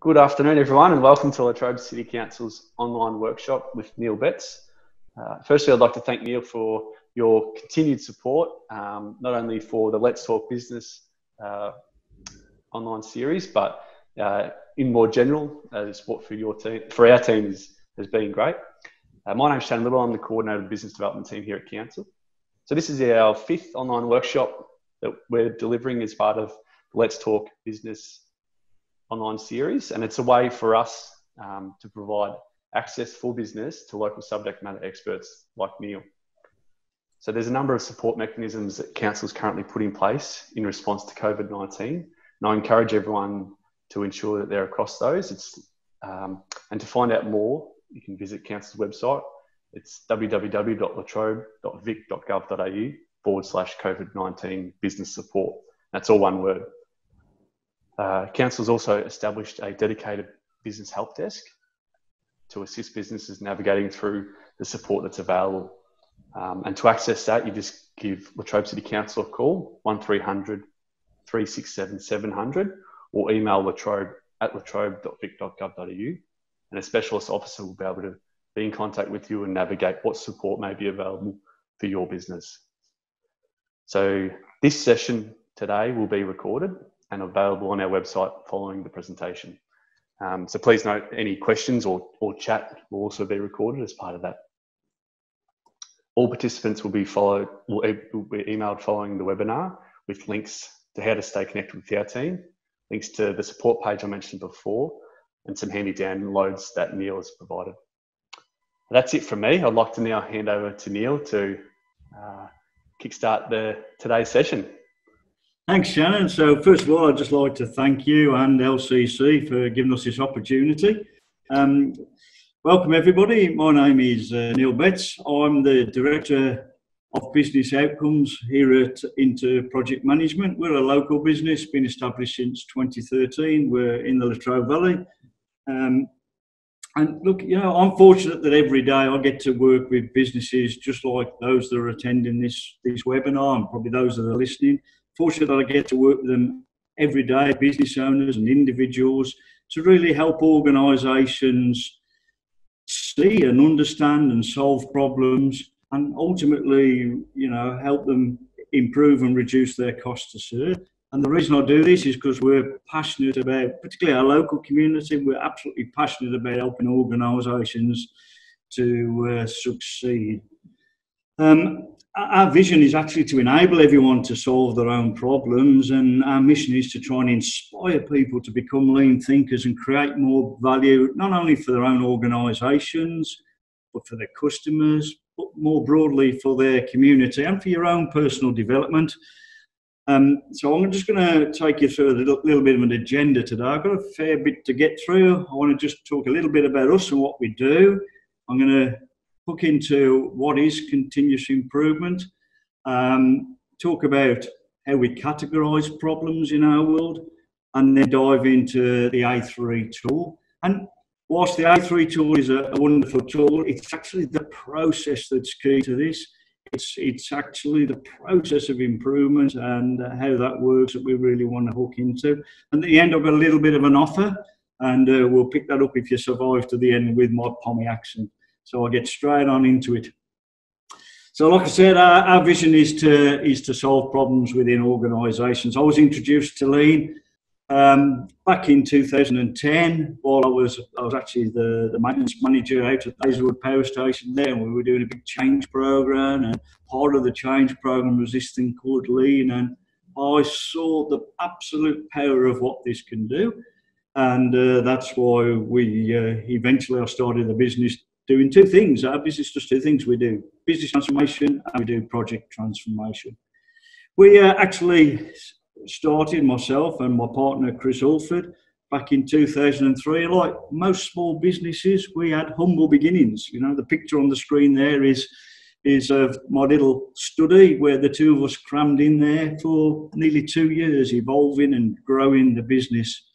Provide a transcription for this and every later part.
Good afternoon, everyone, and welcome to Latrobe City Council's online workshop with Neil Betts. Uh, firstly, I'd like to thank Neil for your continued support, um, not only for the Let's Talk Business uh, online series, but uh, in more general, the support for your team, for our team, is, has been great. Uh, my name is Shane Little. I'm the coordinator of the business development team here at Council. So this is our fifth online workshop that we're delivering as part of Let's Talk Business online series, and it's a way for us um, to provide access for business to local subject matter experts like Neil. So there's a number of support mechanisms that council's currently put in place in response to COVID-19, and I encourage everyone to ensure that they're across those. It's um, and to find out more, you can visit council's website. It's www.latrobe.vic.gov.au forward slash COVID-19 business support. That's all one word. Uh, Council has also established a dedicated business help desk to assist businesses navigating through the support that's available. Um, and to access that, you just give Latrobe City Council a call, 1300 367 700, or email latrobe at latrobe.vic.gov.au, and a specialist officer will be able to be in contact with you and navigate what support may be available for your business. So, this session today will be recorded and available on our website following the presentation. Um, so please note any questions or, or chat will also be recorded as part of that. All participants will be followed will be emailed following the webinar with links to how to stay connected with our team, links to the support page I mentioned before, and some handy downloads that Neil has provided. That's it from me. I'd like to now hand over to Neil to uh, kickstart the today's session. Thanks, Shannon. So, first of all, I'd just like to thank you and LCC for giving us this opportunity. Um, welcome, everybody. My name is uh, Neil Betts. I'm the Director of Business Outcomes here at Inter Project Management. We're a local business, been established since 2013. We're in the Latrobe Valley. Um, and look, you know, I'm fortunate that every day I get to work with businesses just like those that are attending this, this webinar and probably those that are listening fortunate that I get to work with them every day, business owners and individuals, to really help organisations see and understand and solve problems and ultimately, you know, help them improve and reduce their cost to serve. And the reason I do this is because we're passionate about, particularly our local community, we're absolutely passionate about helping organisations to uh, succeed. Um, our vision is actually to enable everyone to solve their own problems, and our mission is to try and inspire people to become lean thinkers and create more value, not only for their own organisations, but for their customers, but more broadly for their community and for your own personal development. Um, so I'm just going to take you through a little, little, bit of an agenda today. I've got a fair bit to get through. I want to just talk a little bit about us and what we do. I'm going to hook into what is continuous improvement, um, talk about how we categorize problems in our world, and then dive into the A3 tool. And whilst the A3 tool is a, wonderful tool, it's actually the process that's key to this. It's, it's actually the process of improvement and how that works that we really want to hook into. And at the end, I've got a little bit of an offer, and uh, we'll pick that up if you survive to the end with my Pommy accent. So I'll get straight on into it. So, like I said, our, our vision is to is to solve problems within organisations. I was introduced to Lean um, back in 2010 while I was I was actually the, the maintenance manager out at Hazelwood Power Station there, and we were doing a big change program. And part of the change program was this thing called Lean, and I saw the absolute power of what this can do, and uh, that's why we uh, eventually I started the business doing two things. Our business does two things. We do business transformation and we do project transformation. We uh, actually started, myself and my partner Chris Alford, back in 2003. Like most small businesses, we had humble beginnings. You know, the picture on the screen there is is of my little study where the two of us crammed in there for nearly two years, evolving and growing the business.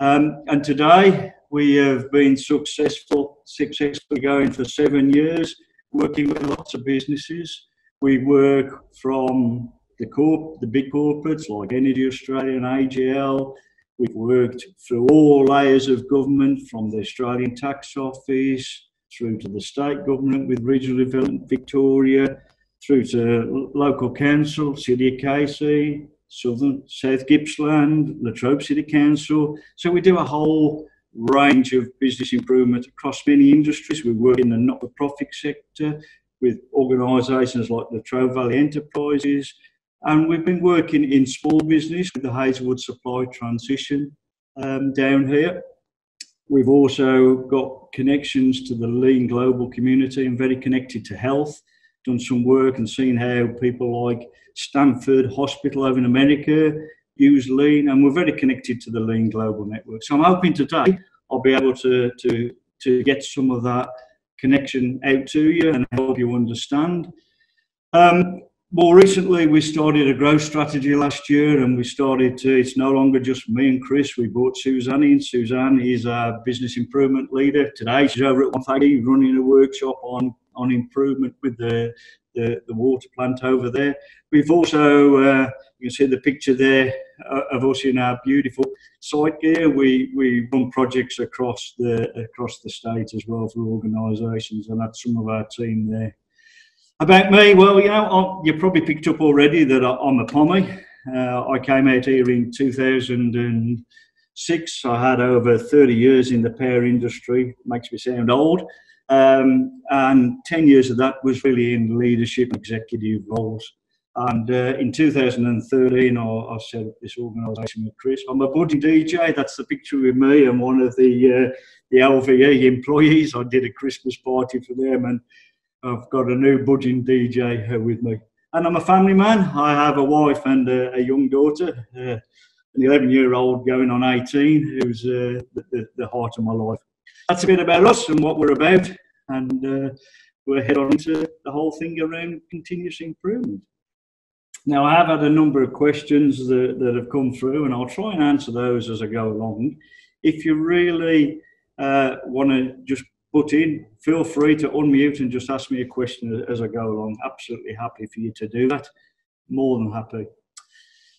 Um, and today we have been successful, successfully going for seven years, working with lots of businesses. We work from the corp, the big corporates like Energy Australia and AGL, We've worked through all layers of government, from the Australian Tax Office through to the state government with Regional Development Victoria, through to local council, City of Casey, Southern South Gippsland, Latrobe City Council. So we do a whole range of business improvement across many industries. We work in the not-for-profit sector with organisations like the Latrobe Valley Enterprises, and we've been working in small business with the Hazelwood Supply Transition um, down here. We've also got connections to the lean global community and very connected to health. Done some work and seen how people like Stanford Hospital over in America use lean, and we're very connected to the lean global network. So I'm hoping today I'll be able to to to get some of that connection out to you and help you understand. Um, more recently, we started a growth strategy last year, and we started to. It's no longer just me and Chris. We brought Suzanne in. Suzanne is our business improvement leader. Today, she's over at 130 running a workshop on on improvement with the the, the water plant over there. We've also uh, you can see the picture there uh, of us in our beautiful site gear. We we run projects across the across the state as well for organisations, and that's some of our team there. About me, well, you know, you probably picked up already that I'm a Pommy. Uh, I came out here in 2006. I had over 30 years in the pear industry. Makes me sound old. Um, and 10 years of that was really in leadership executive roles. And uh, in 2013, I, I set up this organisation with Chris. I'm a budding DJ. That's the picture with me and one of the uh, the LVE employees. I did a Christmas party for them, and I've got a new budding DJ with me. And I'm a family man. I have a wife and a, a young daughter, uh, an 11 year old going on 18, who's uh, the, the, heart of my life. That's a bit about us and what we're about. And uh, we'll head on to the whole thing around continuous improvement. Now, I have had a number of questions that, that have come through, and I'll try and answer those as I go along. If you really uh, want to just put in, feel free to unmute and just ask me a question as I go along. Absolutely happy for you to do that. More than happy.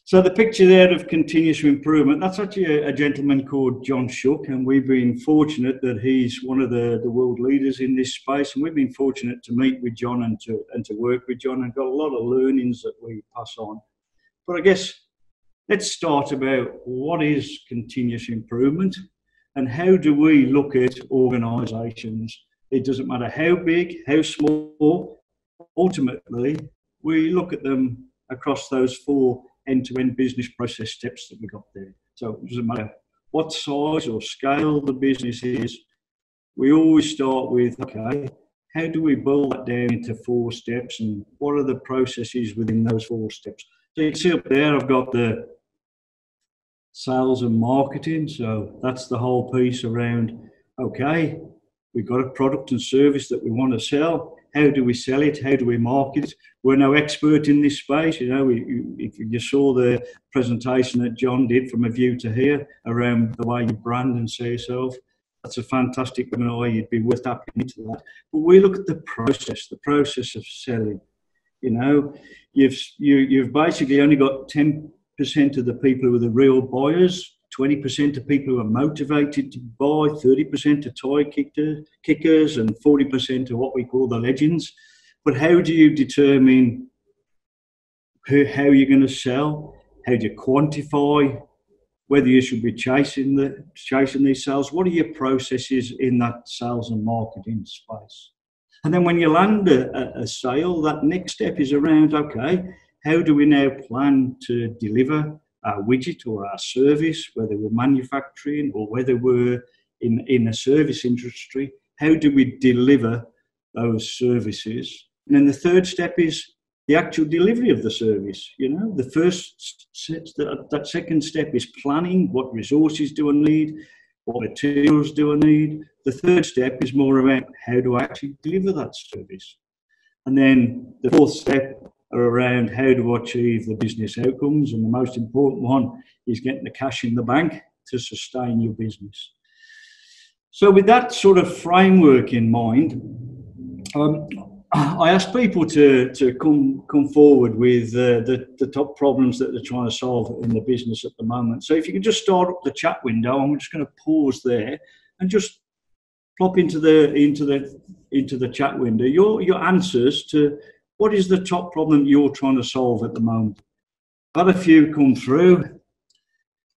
So the picture there of continuous improvement, that's actually a, a, gentleman called John Shook, and we've been fortunate that he's one of the, the world leaders in this space, and we've been fortunate to meet with John and to, and to work with John and got a lot of learnings that we pass on. But I guess let's start about what is continuous improvement and how do we look at organisations? It doesn't matter how big, how small, ultimately, we look at them across those four end to end business process steps that we got there. So it doesn't matter what size or scale the business is, we always start with okay, how do we boil that down into four steps and what are the processes within those four steps? So you can see up there, I've got the sales and marketing. So that's the whole piece around okay, we've got a product and service that we want to sell. How do we sell it? How do we market it? We're no expert in this space. You know, we, if you saw the presentation that John did from a view to here around the way you brand and sell yourself, that's a fantastic webinar. You'd be worth tapping into that. But we look at the process, the process of selling. You know, you've you, you've basically only got ten percent of the people who are the real buyers, 20% of people who are motivated to buy, 30% are toy kicker, kickers, and 40% are what we call the legends. But how do you determine who, how you're going to sell? How do you quantify whether you should be chasing the chasing these sales? What are your processes in that sales and marketing space? And then when you land a, a sale, that next step is around okay, how do we now plan to deliver our widget or our service, whether we're manufacturing or whether we're in, in a service industry? How do we deliver those services? And then the third step is the actual delivery of the service. You know, the first that, that second step is planning. What resources do I need? What materials do I need? The third step is more about how do I actually deliver that service? And then the fourth step are around how to achieve the business outcomes. And the most important one is getting the cash in the bank to sustain your business. So, with that sort of framework in mind, um, I ask people to, to come come forward with uh, the, the top problems that they're trying to solve in the business at the moment. So if you could just start up the chat window, I'm just going to pause there and just plop into the into the into the chat window your your answers to what is the top problem you're trying to solve at the moment. I've had a few come through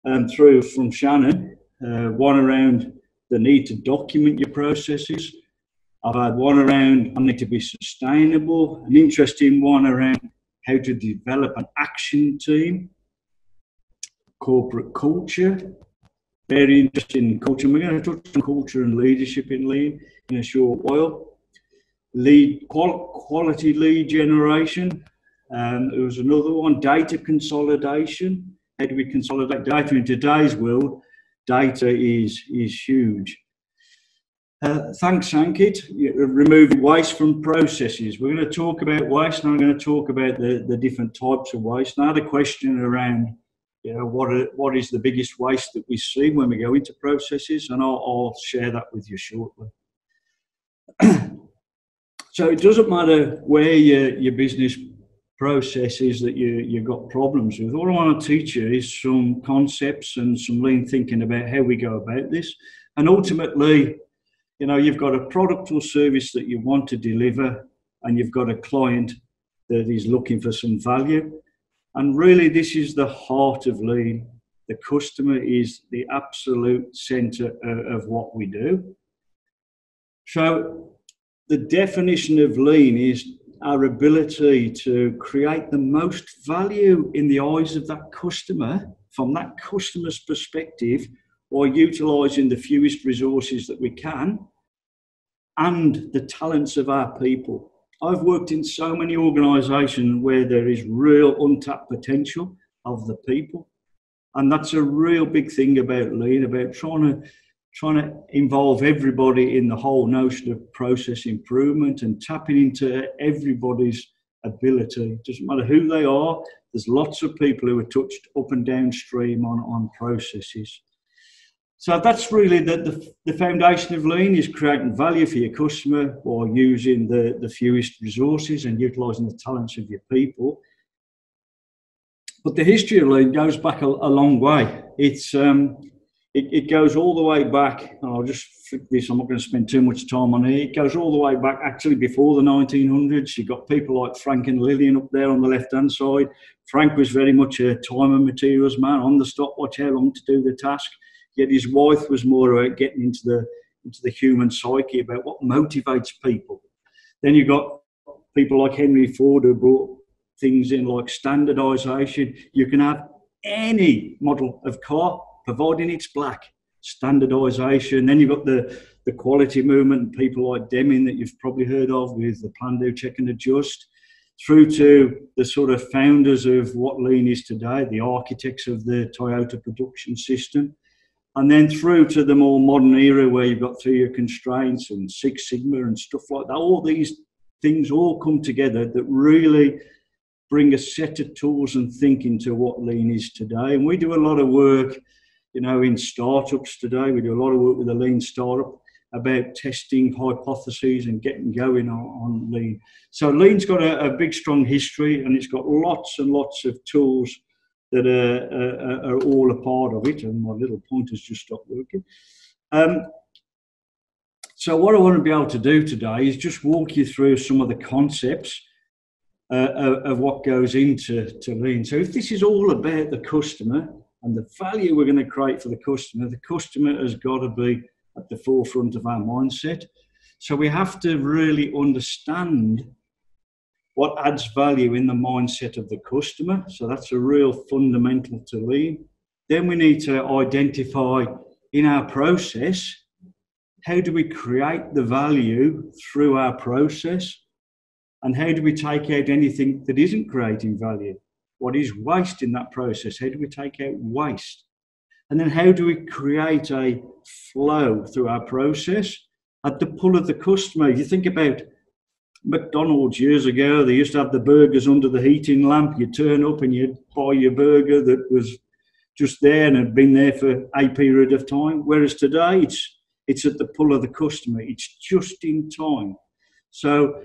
um, through from Shannon. Uh, one around the need to document your processes I've had one around I need to be sustainable, an interesting one around how to develop an action team, corporate culture, very interesting culture. We're going to touch on culture and leadership in lean in a short while. Lead quality lead generation. Um, there was another one, data consolidation. How do we consolidate data in today's world? Data is is huge. Uh, thanks, Sankit. Removing waste from processes. We're going to talk about waste, and I'm going to talk about the, the different types of waste. Now, the question around, you know, what are, what is the biggest waste that we see when we go into processes, and I'll, I'll share that with you shortly. so it doesn't matter where your, your business process is that you, you've got problems with. All I want to teach you is some concepts and some lean thinking about how we go about this. And ultimately, you know, you've got a product or service that you want to deliver, and you've got a client that is looking for some value. And really, this is the heart of lean. The customer is the absolute center of what we do. So, the definition of lean is our ability to create the most value in the eyes of that customer from that customer's perspective while utilizing the fewest resources that we can and the talents of our people. I've worked in so many organisations where there is real untapped potential of the people, and that's a real big thing about lean, about trying to trying to involve everybody in the whole notion of process improvement and tapping into everybody's ability. It doesn't matter who they are. There's lots of people who are touched up and downstream on, on processes. So that's really the, the, the, foundation of lean is creating value for your customer or using the, the fewest resources and utilizing the talents of your people. But the history of lean goes back a, a long way. It's um, it, it, goes all the way back. and I'll just flick this. I'm not going to spend too much time on it. It goes all the way back actually before the 1900s. You've got people like Frank and Lillian up there on the left hand side. Frank was very much a time and materials man on the stopwatch, how long to do the task. Yet his wife was more about getting into the into the human psyche about what motivates people. Then you've got people like Henry Ford who brought things in like standardization. You can have any model of car, providing it's black. Standardization. Then you've got the, the quality movement, people like Deming that you've probably heard of with the plan, do, check, and adjust, through to the sort of founders of what lean is today, the architects of the Toyota production system and then through to the more modern era where you've got theory of constraints and Six Sigma and stuff like that. All these things all come together that really bring a set of tools and thinking to what lean is today. And we do a lot of work, you know, in startups today. We do a lot of work with a lean startup about testing hypotheses and getting going on, on lean. So lean's got a, a big, strong history and it's got lots and lots of tools that are, are, are, all a part of it, and my little pointer's just stopped working. Um, so, what I want to be able to do today is just walk you through some of the concepts uh, of, of, what goes into to lean. So, if this is all about the customer and the value we're going to create for the customer, the customer has got to be at the forefront of our mindset. So, we have to really understand what adds value in the mindset of the customer. So that's a real fundamental to lean. Then we need to identify in our process how do we create the value through our process and how do we take out anything that isn't creating value? What is waste in that process? How do we take out waste? And then how do we create a flow through our process at the pull of the customer? You think about McDonald's years ago, they used to have the burgers under the heating lamp. You turn up and you'd buy your burger that was just there and had been there for a period of time. Whereas today, it's it's at the pull of the customer. It's just in time. So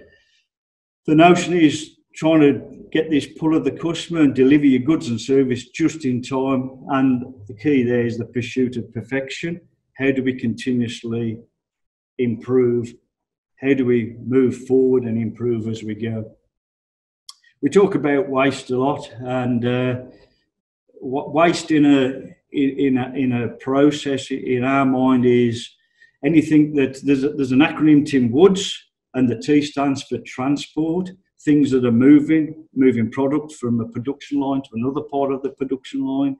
the notion is trying to get this pull of the customer and deliver your goods and service just in time. And the key there is the pursuit of perfection. How do we continuously improve? How do we move forward and improve as we go? We talk about waste a lot, and uh, waste in a in a, in a process in our mind is anything that there's, a, there's an acronym Tim Woods and the T stands for transport things that are moving, moving product from a production line to another part of the production line.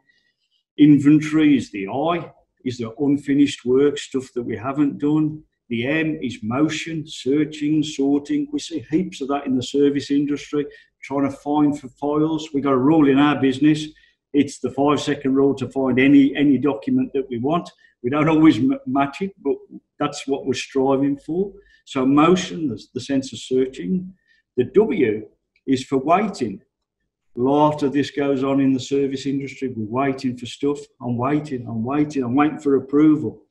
Inventory is the I, is the unfinished work, stuff that we haven't done. The M is motion, searching, sorting. We see heaps of that in the service industry, trying to find for files. We've got a rule in our business. It's the five second rule to find any, any document that we want. We don't always match it, but that's what we're striving for. So motion, the sense of searching. The W is for waiting. A lot of this goes on in the service industry. We're waiting for stuff. I'm waiting, I'm waiting, I'm waiting for approval.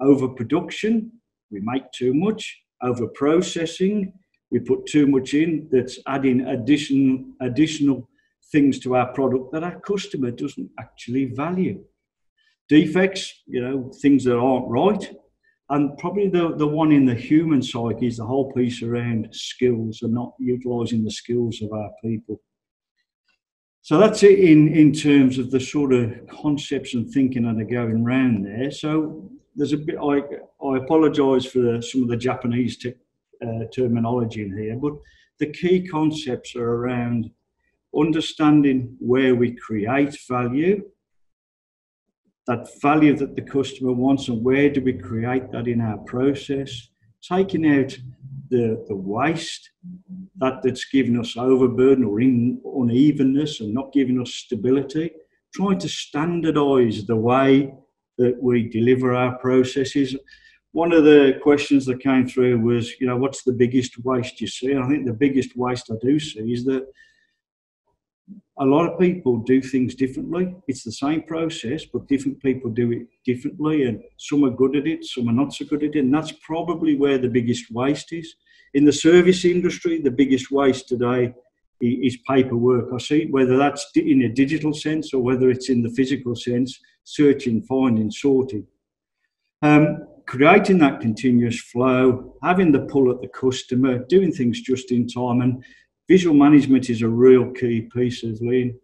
Overproduction, we make too much. Over processing, we put too much in that's adding addition, additional things to our product that our customer doesn't actually value. Defects, you know, things that aren't right, and probably the, the one in the human psyche is the whole piece around skills and not utilising the skills of our people. So that's it in, in terms of the sort of concepts and thinking that are going around there. So there's a bit, I, I apologise for the, some of the Japanese te- uh, terminology in here, but the key concepts are around understanding where we create value that value that the customer wants and where do we create that in our process, taking out the, the waste that, that's giving us overburden or in, unevenness and not giving us stability, trying to standardize the way that we deliver our processes. One of the questions that came through was, you know, what's the biggest waste you see? And I think the biggest waste I do see is that a lot of people do things differently. It's the same process, but different people do it differently, and some are good at it, some are not so good at it, and that's probably where the biggest waste is. In the service industry, the biggest waste today is paperwork. I see whether that's in a digital sense or whether it's in the physical sense, searching, finding, sorting. Um, creating that continuous flow, having the pull at the customer, doing things just in time, and Visual management is a real key piece of lean.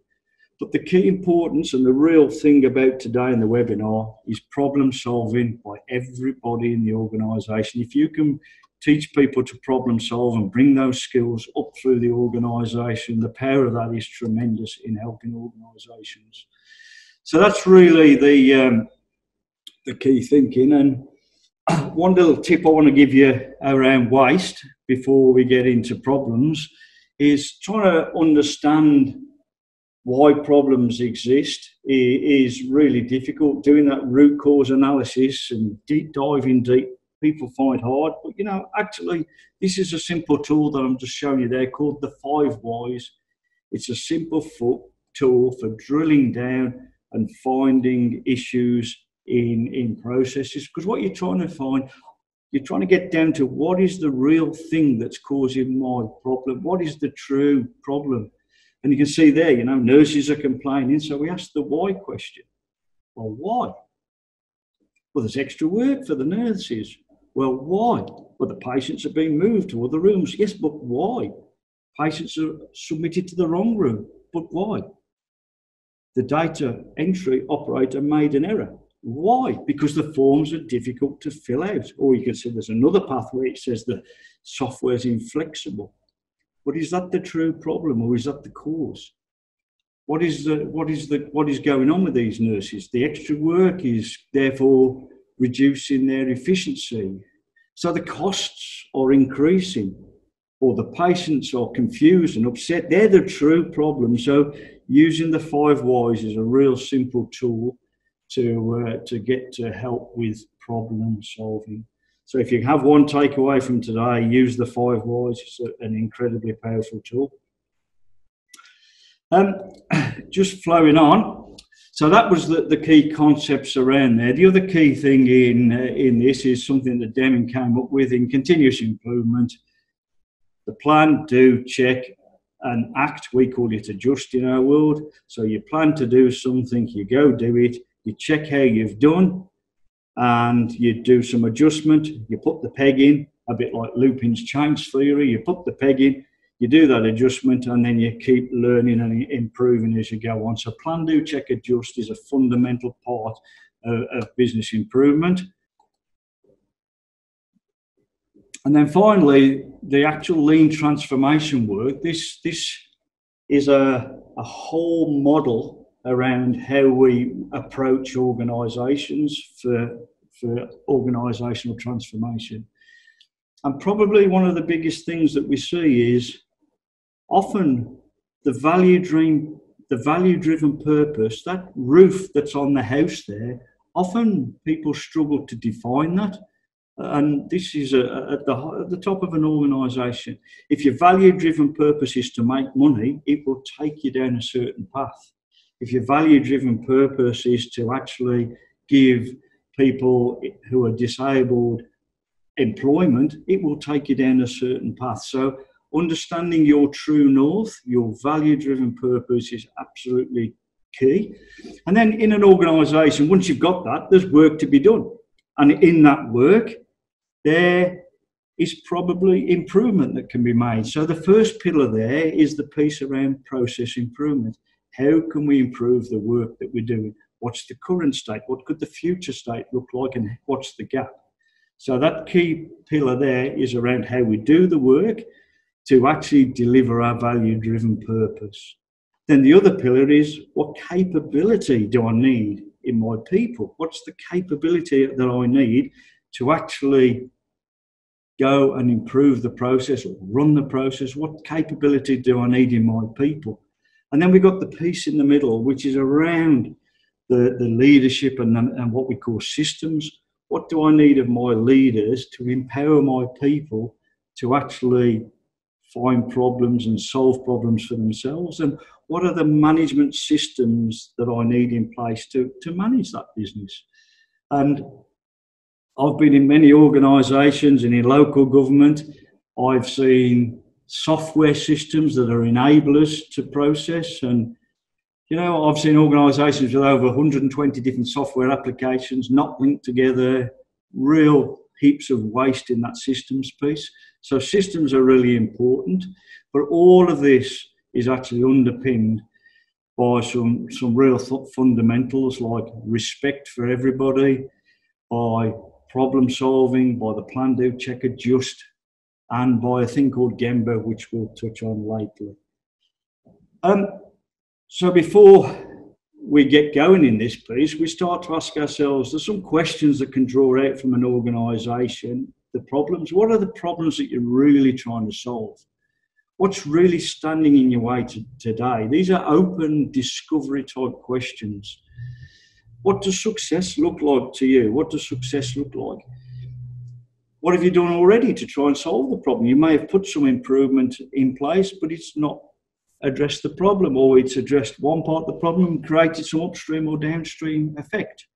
But the key importance and the real thing about today in the webinar is problem solving by everybody in the organisation. If you can teach people to problem solve and bring those skills up through the organisation, the power of that is tremendous in helping organisations. So that's really the um, the key thinking. And one little tip I want to give you around waste before we get into problems is trying to understand why problems exist is really difficult. Doing that root cause analysis and deep diving deep, people find hard. But you know, actually, this is a simple tool that I'm just showing you there called the five whys. It's a simple foot tool for drilling down and finding issues in in processes. Because what you're trying to find, you're trying to get down to what is the real thing that's causing my problem? What is the true problem? And you can see there, you know, nurses are complaining. So we ask the why question. Well, why? Well, there's extra work for the nurses. Well, why? Well, the patients are being moved to other rooms. Yes, but why? Patients are submitted to the wrong room. But why? The data entry operator made an error. Why? Because the forms are difficult to fill out. Or you can say there's another pathway, it says the software is inflexible. But is that the true problem or is that the cause? What is the what is the what is going on with these nurses? The extra work is therefore reducing their efficiency. So the costs are increasing, or the patients are confused and upset. They're the true problem. So using the five whys is a real simple tool to uh, to get to help with problem solving. So if you have one takeaway from today, use the five whys. It's an incredibly powerful tool. Um, just flowing on. So that was the, the key concepts around there. The other key thing in uh, in this is something that Deming came up with in continuous improvement. the plan, do, check, and act. We call it adjust in our world. So you plan to do something, you go do it, you check how you've done, and you do some adjustment. You put the peg in, a bit like Lupin's chance theory. You put the peg in, you do that adjustment, and then you keep learning and improving as you go on. So plan, do, check, adjust is a fundamental part of, of business improvement. And then finally, the actual lean transformation work. This this is a, a whole model around how we approach organisations for for organisational transformation. And probably one of the biggest things that we see is often the value dream, the value driven purpose, that roof that's on the house there, often people struggle to define that. And this is at, the, at the top of an organisation. If your value driven purpose is to make money, it will take you down a certain path. If your value driven purpose is to actually give people who are disabled employment, it will take you down a certain path. So, understanding your true north, your value driven purpose is absolutely key. And then in an organisation, once you've got that, there's work to be done. And in that work, there is probably improvement that can be made. So the first pillar there is the piece around process improvement. How can we improve the work that we're doing? What's the current state? What could the future state look like? And what's the gap? So that key pillar there is around how we do the work to actually deliver our value driven purpose. Then the other pillar is what capability do I need in my people? What's the capability that I need to actually go and improve the process or run the process? What capability do I need in my people? And then we've got the piece in the middle, which is around the, the leadership and, and what we call systems. What do I need of my leaders to empower my people to actually find problems and solve problems for themselves? And what are the management systems that I need in place to, to manage that business? And I've been in many organisations and in local government. I've seen software systems that are enablers to process. And, you know, I've seen organisations with over 120 different software applications not linked together, real heaps of waste in that systems piece. So, systems are really important. But all of this is actually underpinned by some, some real th- fundamentals like respect for everybody, by problem solving, by the plan, do, check, adjust, and by a thing called Gemba, which we'll touch on later. Um, so before we get going in this piece, we start to ask ourselves, there's some questions that can draw out from an organisation, the problems. What are the problems that you're really trying to solve? What's really standing in your way to, today? These are open discovery type questions. What does success look like to you? What does success look like? What have you done already to try and solve the problem? You may have put some improvement in place, but it's not addressed the problem, or it's addressed one part of the problem and created some upstream or downstream effect.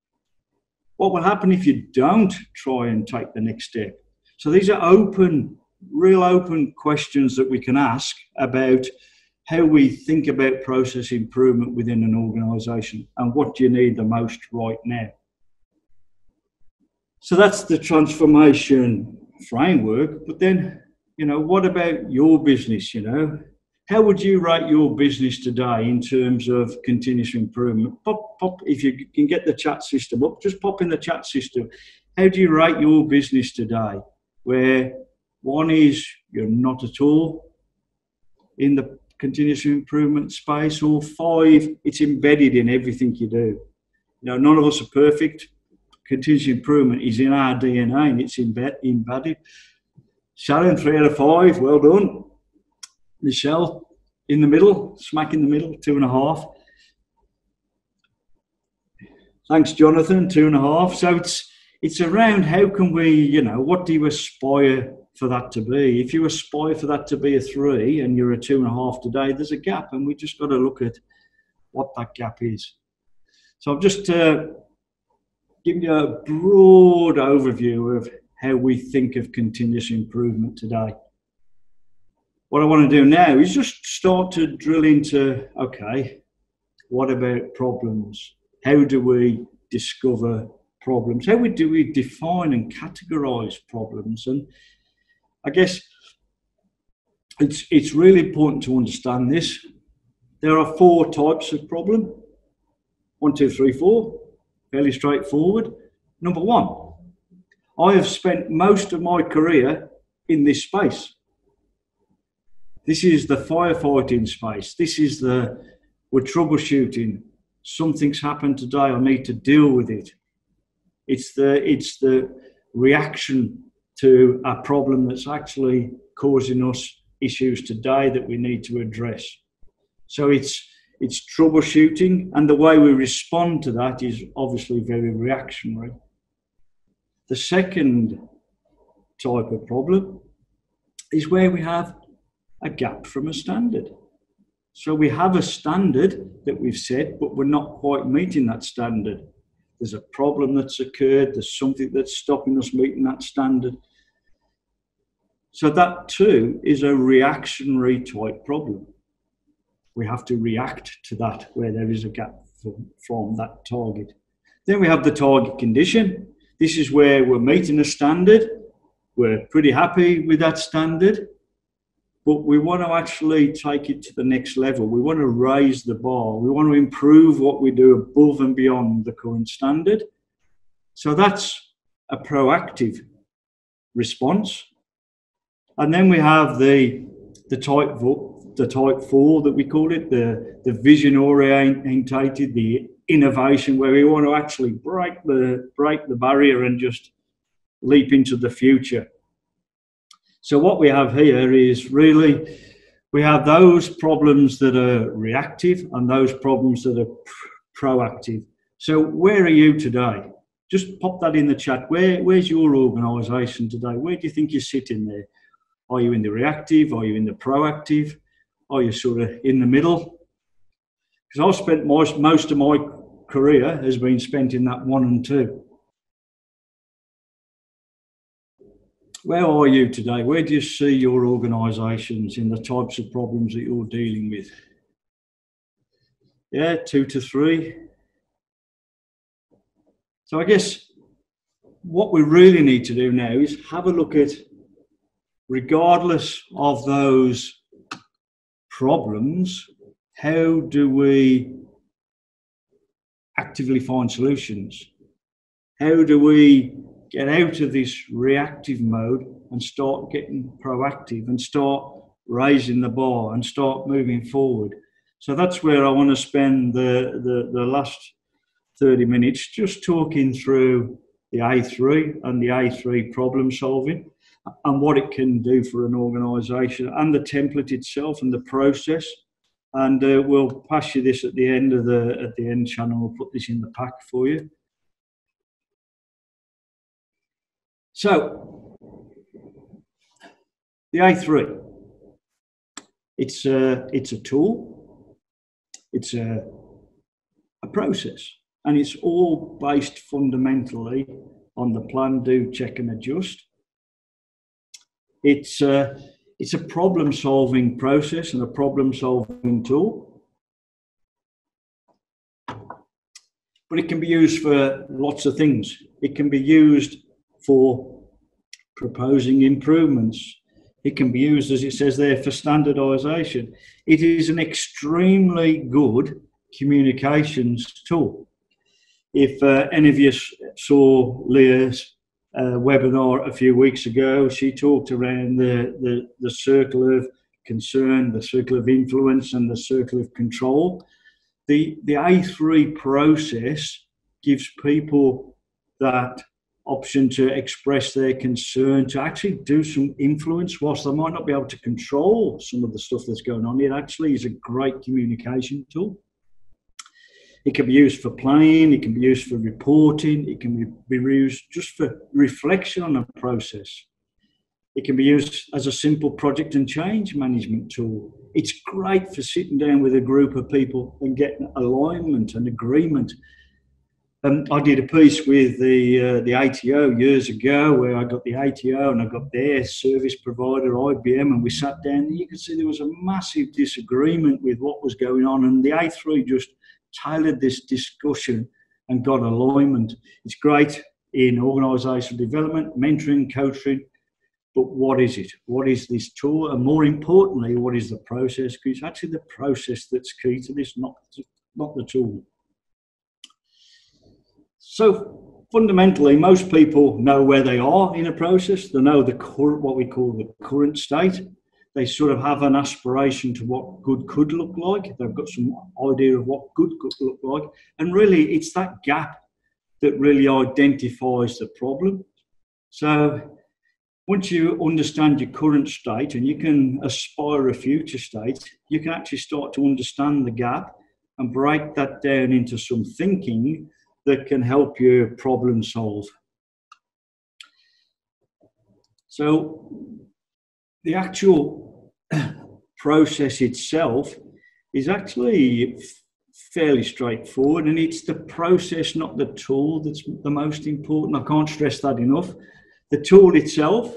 What will happen if you don't try and take the next step? So these are open, real open questions that we can ask about how we think about process improvement within an organisation and what do you need the most right now. So that's the transformation framework. But then, you know, what about your business? You know, how would you rate your business today in terms of continuous improvement? Pop, pop, if you can get the chat system up, just pop in the chat system. How do you rate your business today? Where one is you're not at all in the continuous improvement space, or five, it's embedded in everything you do. You know, none of us are perfect. Continuous improvement is in our DNA and it's embedded. Sharon, three out of five, well done. Michelle, in the middle, smack in the middle, two and a half. Thanks, Jonathan, two and a half. So it's it's around how can we, you know, what do you aspire for that to be. If you aspire for that to be a three and you're a two and a half today, there's a gap, and we just got to look at what that gap is. So I've just uh, given you a broad overview of how we think of continuous improvement today. what I want to do now is just start to drill into okay, what about problems? How do we discover problems? How do we define and categorize problems? And I guess it's, it's really important to understand this. There are four types of problem. One, two, three, four. Fairly straightforward. Number one, I have spent most of my career in this space. This is the firefighting space. This is the we're troubleshooting. Something's happened today. I need to deal with it. It's the it's the reaction to a problem that's actually causing us issues today that we need to address. So it's it's troubleshooting, and the way we respond to that is obviously very reactionary. The second type of problem is where we have a gap from a standard. So we have a standard that we've set, but we're not quite meeting that standard. There's a problem that's occurred, there's something that's stopping us meeting that standard. So that too is a reactionary type problem. We have to react to that where there is a gap from, from that target. Then we have the target condition. This is where we're meeting a standard. We're pretty happy with that standard but we want to actually take it to the next level. We want to raise the bar. We want to improve what we do above and beyond the current standard. So that's a proactive response. And then we have the the type the type four that we call it, the, the vision orientated, the innovation, where we want to actually break the break the barrier and just leap into the future. So what we have here is really we have those problems that are reactive and those problems that are proactive. So where are you today? Just pop that in the chat. Where, where's your organisation today? Where do you think you're sitting there? Are you in the reactive? Are you in the proactive? Oh, are you sort of in the middle? Because I've spent most, most of my career has been spent in that one and two. Where are you today? Where do you see your organisations in the types of problems that you're dealing with? Yeah, two to three. So I guess what we really need to do now is have a look at, regardless of those problems, how do we actively find solutions? How do we get out of this reactive mode and start getting proactive and start raising the bar and start moving forward. So that's where I want to spend the, the, the last 30 minutes just talking through the A3 and the A3 problem solving and what it can do for an organisation and the template itself and the process. And uh, we'll pass you this at the end of the at the end channel. We'll put this in the pack for you. So, the A3, it's a, it's a tool, it's a, a process, and it's all based fundamentally on the plan, do, check, and adjust. It's a, it's a problem solving process and a problem solving tool. But it can be used for lots of things. It can be used for proposing improvements. It can be used, as it says there, for standardisation. It is an extremely good communications tool. If uh, any of you saw Leah's uh, webinar a few weeks ago, she talked around the, the, the circle of concern, the circle of influence, and the circle of control. The, the A3 process gives people that option to express their concern, to actually do some influence, whilst they might not be able to control some of the stuff that's going on. It actually is a great communication tool. It can be used for planning, it can be used for reporting, it can be used just for reflection on a process. It can be used as a simple project and change management tool. It's great for sitting down with a group of people and getting alignment and agreement um, I did a piece with the uh, the ATO years ago where I got the ATO and I got their service provider IBM and we sat down and you could see there was a massive disagreement with what was going on and the A3 just tailored this discussion and got alignment. It's great in organisational development, mentoring, coaching, but what is it? What is this tool? And more importantly, what is the process? Because it's actually the process that's key to this, not, not the tool. So fundamentally, most people know where they are in a process. They know the current, what we call the current state. They sort of have an aspiration to what good could look like. They've got some idea of what good could look like. And really, it's that gap that really identifies the problem. So once you understand your current state and you can aspire a future state, you can actually start to understand the gap and break that down into some thinking that can help you problem solve. So the actual process itself is actually fairly straightforward and it's the process not the tool that's the most important i can't stress that enough the tool itself,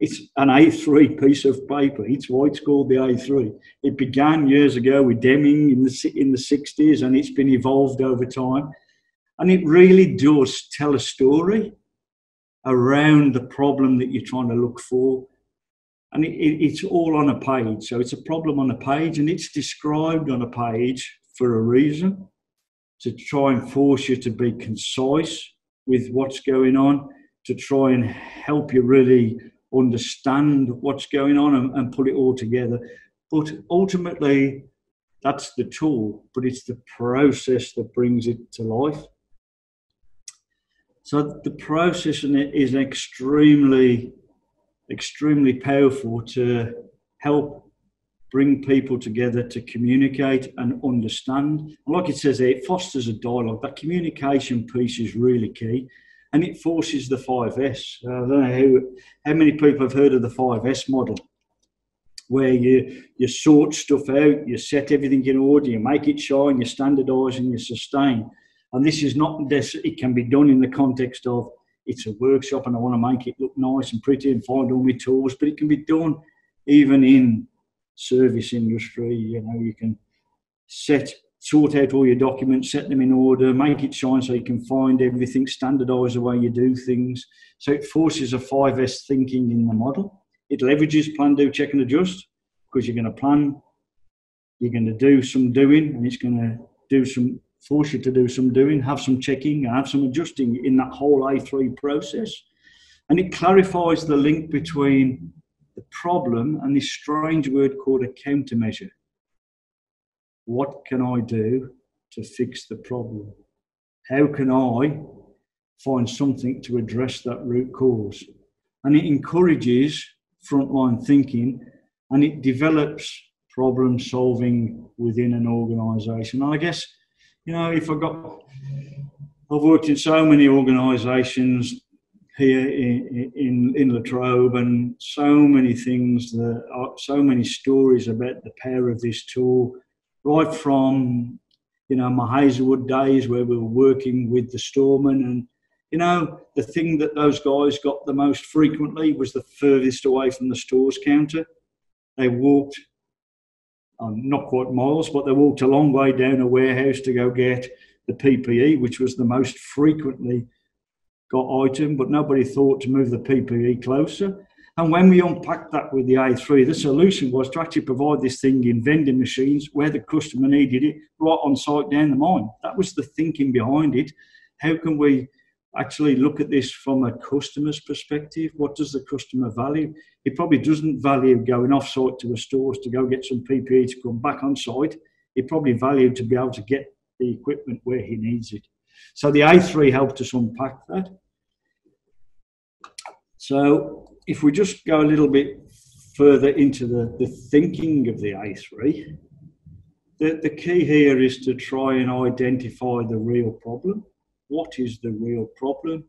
it's an A3 piece of paper. It's why it's called the A3. It began years ago with Deming in the, in the 60s and it's been evolved over time. And it really does tell a story around the problem that you're trying to look for. And it, it, it's all on a page. So it's a problem on a page and it's described on a page for a reason to try and force you to be concise with what's going on to try and help you really understand what's going on and, and put it all together. But ultimately, that's the tool, but it's the process that brings it to life. So the process is extremely, extremely powerful to help bring people together to communicate and understand. And like it says, it fosters a dialogue. That communication piece is really key and it forces the 5S. I don't know how, many people have heard of the 5S model, where you, you sort stuff out, you set everything in order, you make it shine, you standardise and you sustain. And this is not this, it can be done in the context of it's a workshop and I want to make it look nice and pretty and find all my tools, but it can be done even in service industry. You know, you can set sort out all your documents, set them in order, make it shine so you can find everything, standardize the way you do things. So it forces a 5S thinking in the model. It leverages plan, do, check, and adjust because you're going to plan, you're going to do some doing, and it's going to do some, force you to do some doing, have some checking, have some adjusting in that whole A3 process. And it clarifies the link between the problem and this strange word called a countermeasure what can I do to fix the problem? How can I find something to address that root cause? And it encourages frontline thinking and it develops problem solving within an organization. And I guess, you know, if I got, I've worked in so many organizations here in, in, in Latrobe and so many things that are, so many stories about the power of this tool right from you know my Hazelwood days where we were working with the storemen and you know the thing that those guys got the most frequently was the furthest away from the stores counter. They walked um, not quite miles but they walked a long way down a warehouse to go get the ppe which was the most frequently got item but nobody thought to move the ppe closer and when we unpacked that with the A3, the solution was to actually provide this thing in vending machines where the customer needed it, right on site down the mine. That was the thinking behind it. How can we actually look at this from a customer's perspective? What does the customer value? He probably doesn't value going off site to a store to go get some PPE to come back on site. He probably valued to be able to get the equipment where he needs it. So the A3 helped us unpack that. So if we just go a little bit further into the, the thinking of the A3, the, the key here is to try and identify the real problem. What is the real problem?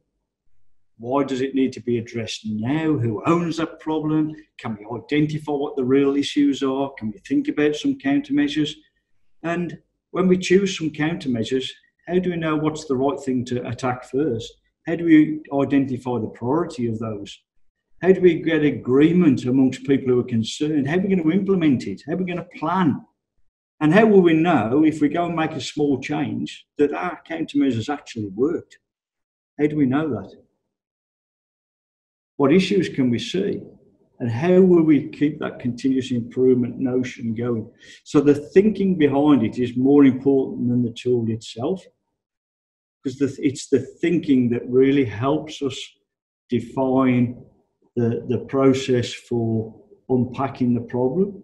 Why does it need to be addressed now? Who owns that problem? Can we identify what the real issues are? Can we think about some countermeasures? And when we choose some countermeasures, How do we know what's the right thing to attack first? How do we identify the priority of those? How do we get agreement amongst people who are concerned? How are we going to implement it? How are we going to plan? And how will we know if we go and make a small change that our countermeasures actually worked? How do we know that? What issues can we see? And how will we keep that continuous improvement notion going? So the thinking behind it is more important than the tool itself, because it's the thinking that really helps us define the, the process for unpacking the problem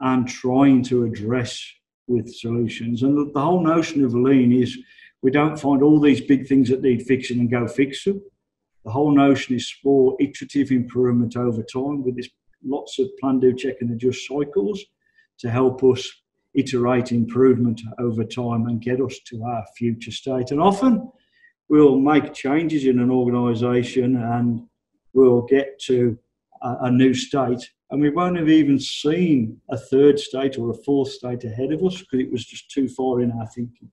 and trying to address with solutions. And the, whole notion of lean is we don't find all these big things that need fixing and go fix them. The whole notion is for iterative improvement over time with this lots of plan, do, check, and adjust cycles to help us iterate improvement over time and get us to our future state. And often we'll make changes in an organisation and we'll get to a, a, new state and we won't have even seen a third state or a fourth state ahead of us because it was just too far in our thinking.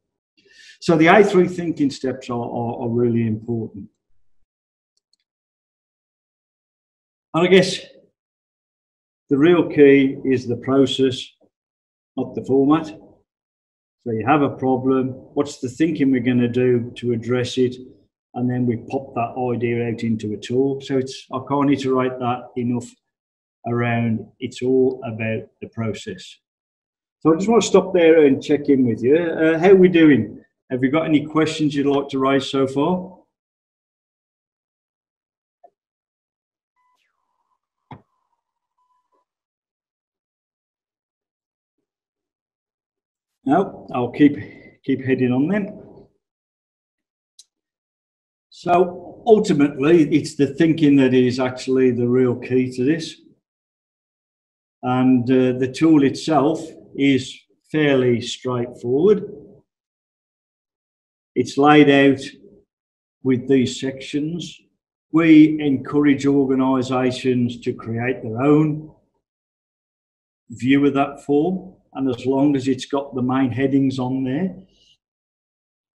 So the A3 thinking steps are, are, are really important. And I guess the real key is the process, not the format. So you have a problem, what's the thinking we're going to do to address it? And then we pop that idea out into a tool. So it's I can't iterate that enough around it's all about the process. So I just want to stop there and check in with you. Uh, how are we doing? Have you got any questions you'd like to raise so far? No, I'll keep keep heading on then. So ultimately, it's the thinking that is actually the real key to this. And uh, the tool itself is fairly straightforward. It's laid out with these sections. We encourage organisations to create their own view of that form and as long as it's got the main headings on there,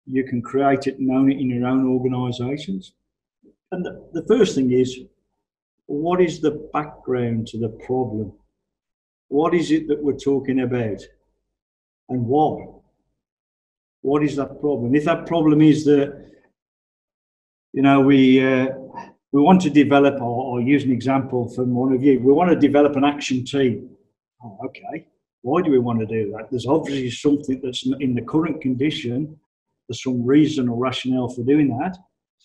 you can create it and own it in your own organisations. And the, the first thing is, what is the background to the problem? What is it that we're talking about? And why? What is that problem? If that problem is that, you know, we, uh, we want to develop, or, or use an example from one of you, we want to develop an action team. Oh, okay. Why do we want to do that? There's obviously something that's in the current condition, there's some reason or rationale for doing that.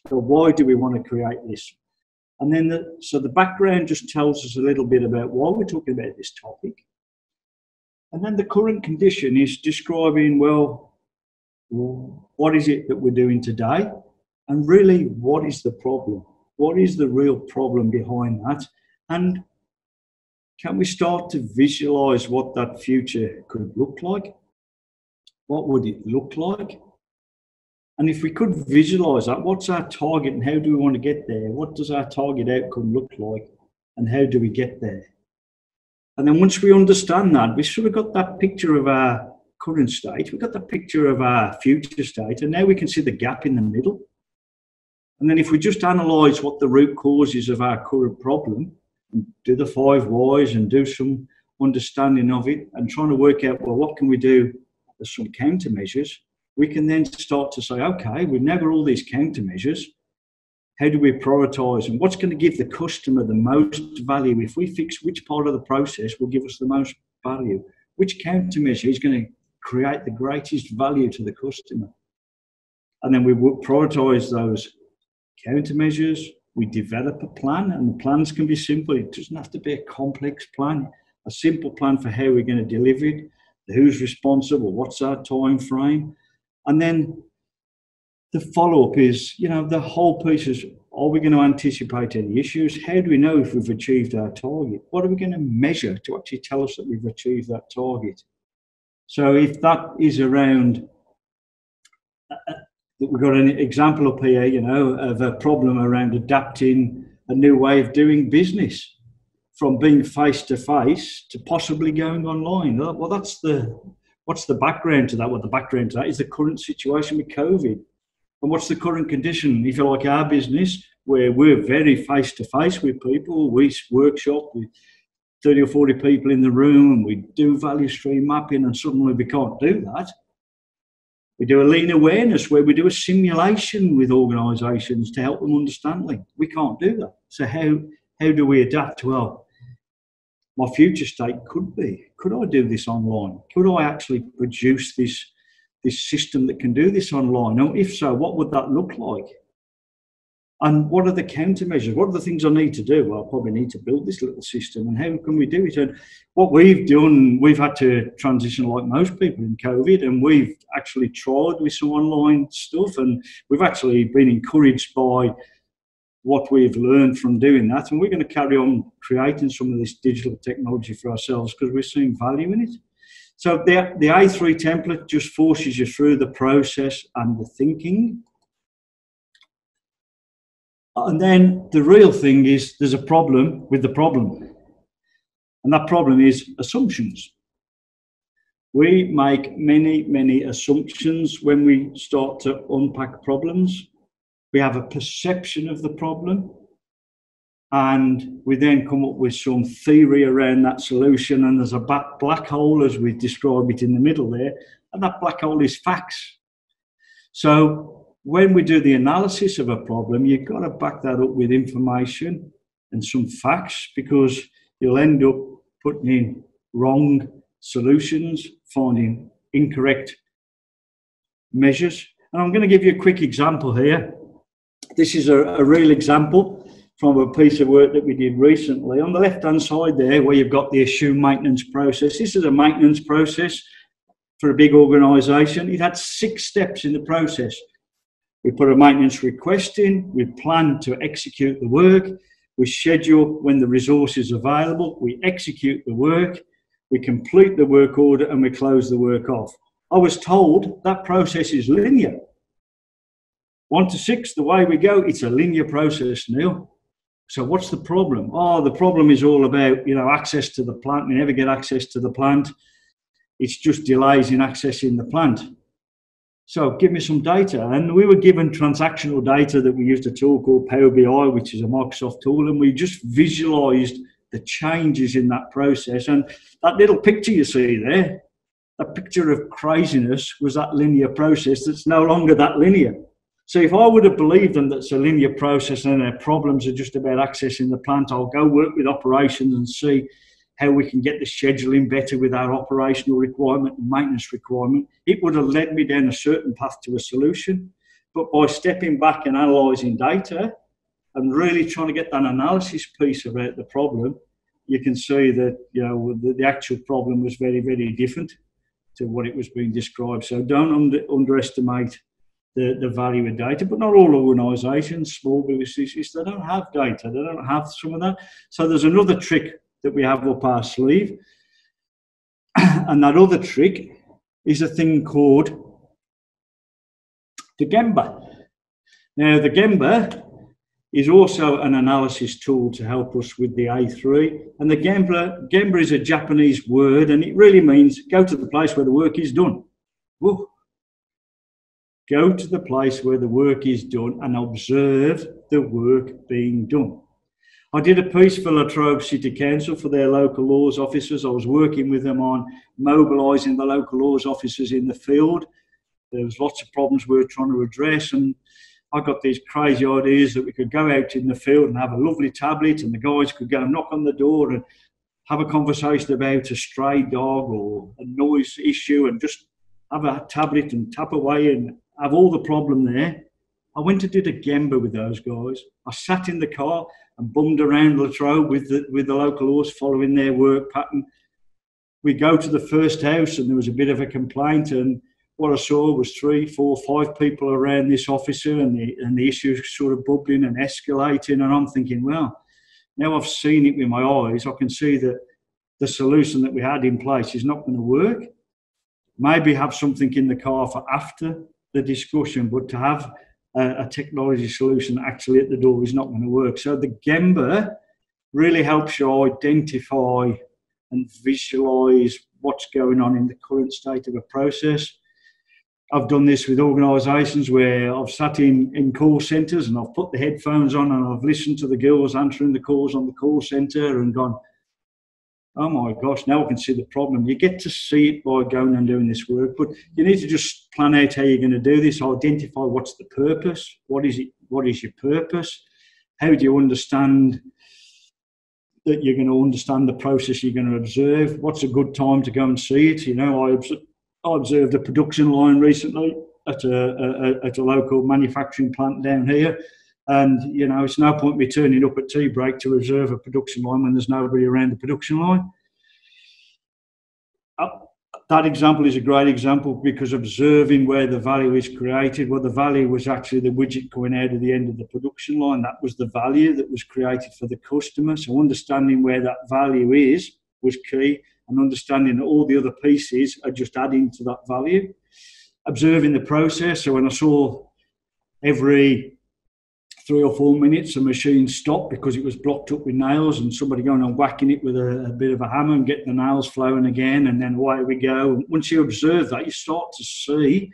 So why do we want to create this? And then, the, so the background just tells us a little bit about why we're talking about this topic. And then the current condition is describing, well, what is it that we're doing today? And really, what is the problem? What is the real problem behind that? And can we start to visualize what that future could look like? What would it look like? And if we could visualize that, what's our target and how do we want to get there? What does our target outcome look like? And how do we get there? And then once we understand that, we sort of got that picture of our current state, we've got the picture of our future state, and now we can see the gap in the middle. And then if we just analyze what the root causes of our current problem, and do the five whys and do some understanding of it and trying to work out, well, what can we do as some countermeasures? We can then start to say, okay, we've now got all these countermeasures. How do we prioritize and what's going to give the customer the most value? If we fix which part of the process will give us the most value, which countermeasure is going to create the greatest value to the customer? And then we will prioritize those countermeasures, we develop a plan, and the plans can be simple. It doesn't have to be a complex plan. A simple plan for how we're going to deliver it, who's responsible, what's our time frame, and then the follow up is, you know, the whole piece is: Are we going to anticipate any issues? How do we know if we've achieved our target? What are we going to measure to actually tell us that we've achieved that target? So if that is around uh, uh, we've got an example up here, you know, of a problem around adapting a new way of doing business from being face to face to possibly going online. Well, that's the what's the background to that? What the background to that is the current situation with COVID. And what's the current condition, if you like, our business, where we're very face to face with people, we workshop with 30 or 40 people in the room and we do value stream mapping, and suddenly we can't do that. We do a lean awareness where we do a simulation with organisations to help them understand. We can't do that. So how how do we adapt? Well, my future state could be: could I do this online? Could I actually produce this this system that can do this online? Now, if so, what would that look like? And what are the countermeasures? What are the things I need to do? Well, I probably need to build this little system. And how can we do it? And what we've done, we've had to transition like most people in COVID, and we've actually tried with some online stuff. And we've actually been encouraged by what we've learned from doing that. And we're going to carry on creating some of this digital technology for ourselves because we're seeing value in it. So the, the A3 template just forces you through the process and the thinking and then the real thing is there's a problem with the problem. And that problem is assumptions. We make many, many assumptions when we start to unpack problems. We have a perception of the problem. And we then come up with some theory around that solution. And there's a black hole, as we describe it in the middle there. And that black hole is facts. So when we do the analysis of a problem, you've got to back that up with information and some facts because you'll end up putting in wrong solutions, finding incorrect measures. And I'm going to give you a quick example here. This is a, a real example from a piece of work that we did recently. On the left hand side there, where you've got the assumed maintenance process, this is a maintenance process for a big organisation. It had six steps in the process. We put a maintenance request in, we plan to execute the work, we schedule when the resource is available, we execute the work, we complete the work order, and we close the work off. I was told that process is linear. One to six, the way we go, it's a linear process, Neil. So what's the problem? Oh, the problem is all about, you know, access to the plant. We never get access to the plant. It's just delays in accessing the plant. So give me some data. And we were given transactional data that we used a tool called Power BI, which is a Microsoft tool, and we just visualized the changes in that process. And that little picture you see there, that picture of craziness was that linear process that's no longer that linear. So if I would have believed them that it's a linear process and their problems are just about accessing the plant, I'll go work with operations and see how we can get the scheduling better with our operational requirement and maintenance requirement, it would have led me down a certain path to a solution. But by stepping back and analysing data and really trying to get that analysis piece about the problem, you can see that you know the, the actual problem was very, very different to what it was being described. So don't under, underestimate the, the value of data, but not all organisations, small businesses, they don't have data, they don't have some of that. So there's another trick that we have up our sleeve. and that other trick is a thing called the Gemba. Now, the Gemba is also an analysis tool to help us with the A3. And the Gemba, Gemba is a Japanese word and it really means go to the place where the work is done. Go to the place where the work is done and observe the work being done. I did a piece for Latrobe City Council for their local laws officers. I was working with them on mobilising the local laws officers in the field. There was lots of problems we were trying to address, and I got these crazy ideas that we could go out in the field and have a lovely tablet, and the guys could go knock on the door and have a conversation about a stray dog or a noise issue, and just have a tablet and tap away and have all the problem there. I went and did a Gemba with those guys. I sat in the car and bummed around Latrobe with the, with the local laws following their work pattern. We go to the first house and there was a bit of a complaint and what I saw was three, four, five people around this officer and the, and the issue sort of bubbling and escalating and I'm thinking, well, now I've seen it with my eyes, I can see that the solution that we had in place is not going to work. Maybe have something in the car for after the discussion, but to have a, a technology solution actually at the door is not going to work. So the Gemba really helps you identify and visualize what's going on in the current state of a process. I've done this with organisations where I've sat in, in call centres and I've put the headphones on and I've listened to the girls answering the calls on the call centre and gone, oh my gosh, now I can see the problem. You get to see it by going and doing this work, but you need to just plan out how you're going to do this, identify what's the purpose, what is it, what is your purpose, how do you understand that you're going to understand the process you're going to observe, what's a good time to go and see it. You know, I, I observed a production line recently at a, a, at a local manufacturing plant down here. And, you know, it's no point me turning up at tea break to observe a production line when there's nobody around the production line. Uh, that example is a great example because observing where the value is created, well, the value was actually the widget going out of the end of the production line. That was the value that was created for the customer. So understanding where that value is was key and understanding that all the other pieces are just adding to that value. Observing the process. So when I saw every three or four minutes, a machine stopped because it was blocked up with nails, and somebody going and whacking it with a, a, bit of a hammer and getting the nails flowing again, and then away we go. And once you observe that, you start to see.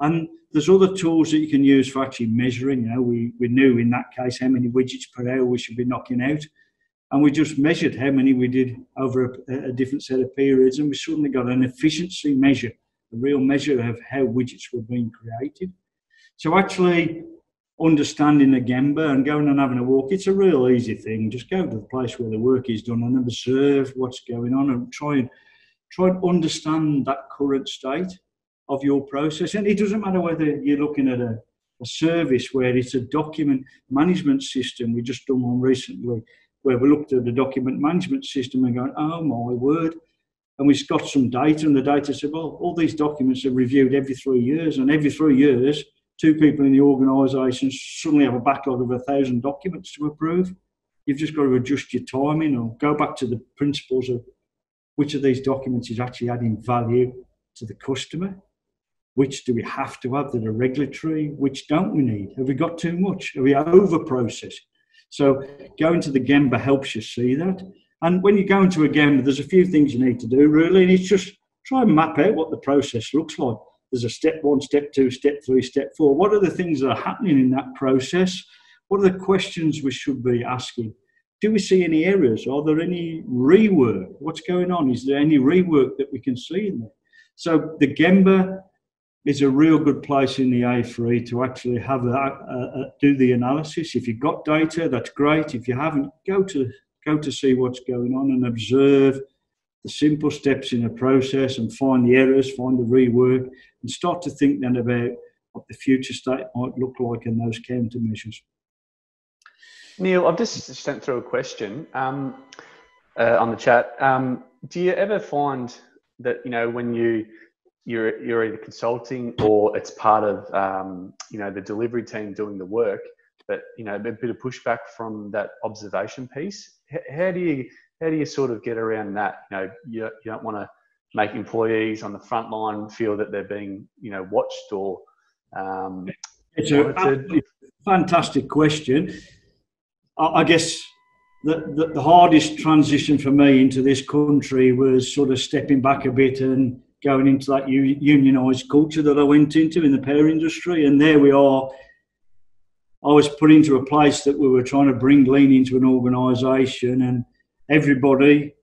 And there's other tools that you can use for actually measuring. You know, we, we knew in that case how many widgets per hour we should be knocking out. And we just measured how many we did over a, a different set of periods, and we suddenly got an efficiency measure, a real measure of how widgets were being created. So actually, understanding the Gemba and going and having a walk, it's a real easy thing. Just go to the place where the work is done and observe what's going on and try and try and understand that current state of your process. And it doesn't matter whether you're looking at a, a service where it's a document management system. We just done one recently where we looked at the document management system and going, oh my word. And we've got some data, and the data said, well, all these documents are reviewed every three years, and every three years, two people in the organisation suddenly have a backlog of a thousand documents to approve. You've just got to adjust your timing or go back to the principles of which of these documents is actually adding value to the customer. Which do we have to have that are regulatory? Which don't we need? Have we got too much? Are we over processing? So going to the Gemba helps you see that. And when you go into a Gemba, there's a few things you need to do really, and it's just try and map out what the process looks like. There's a step one, step two, step three, step four. What are the things that are happening in that process? What are the questions we should be asking? Do we see any errors? Are there any rework? What's going on? Is there any rework that we can see in there? So the Gemba is a real good place in the A3 to actually have a, a, a, do the analysis. If you've got data, that's great. If you haven't, go to go to see what's going on and observe the simple steps in a process and find the errors, find the rework, and start to think then about what the future state might look like in those countermeasures. Neil, I've just sent through a question um, uh, on the chat. Um, do you ever find that you know when you you're you're either consulting or it's part of um, you know the delivery team doing the work, but you know a bit of pushback from that observation piece. How do you how do you sort of get around that? You know, you, you don't want to make employees on the front line feel that they're being you know watched or um, it's a fantastic question. I, guess the, the, the hardest transition for me into this country was sort of stepping back a bit and going into that unionised culture that I went into in the power industry. And there we are. I was put into a place that we were trying to bring lean into an organisation, and everybody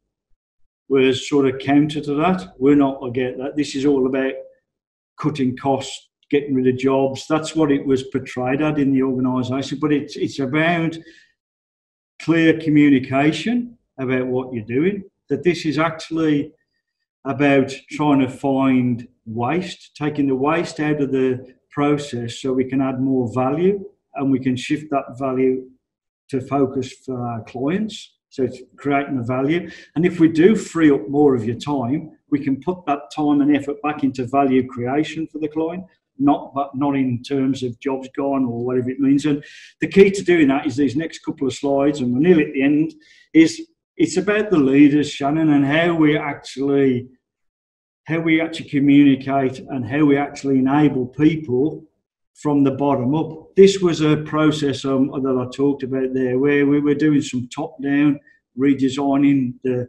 was sort of counter to that. We're not, I get that. This is all about cutting costs, getting rid of jobs. That's what it was portrayed at in the organisation. But it's, it's about clear communication about what you're doing, that this is actually about trying to find waste, taking the waste out of the process so we can add more value and we can shift that value to focus for our clients. So it's creating the value. And if we do free up more of your time, we can put that time and effort back into value creation for the client, not but not in terms of jobs gone or whatever it means. And the key to doing that is these next couple of slides, and we're nearly at the end, is it's about the leaders, Shannon, and how we actually how we actually communicate and how we actually enable people from the bottom up. This was a process um, that I talked about there, where we were doing some top-down redesigning the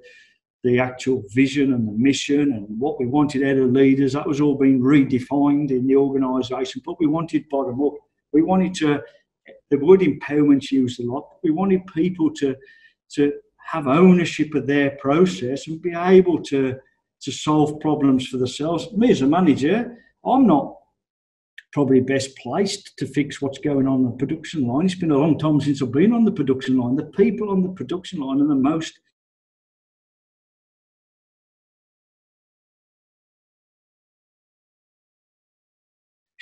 the actual vision and the mission and what we wanted out of leaders. That was all being redefined in the organisation. But we wanted bottom up. We wanted to, the word empowerment's used a lot. We wanted people to, to have ownership of their process and be able to, to solve problems for themselves. Me as a manager, I'm not probably best placed to fix what's going on the production line. It's been a long time since I've been on the production line. The people on the production line are the most